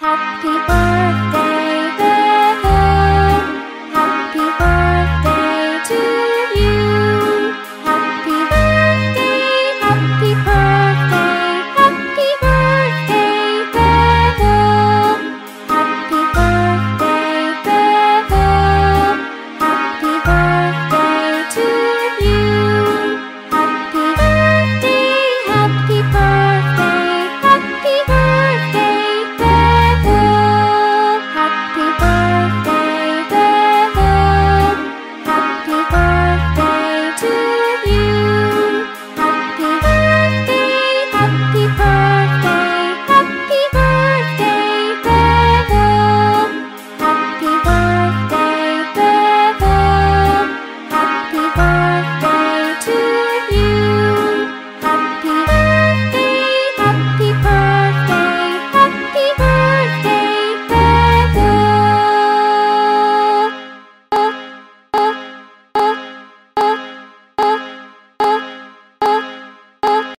Happy birthday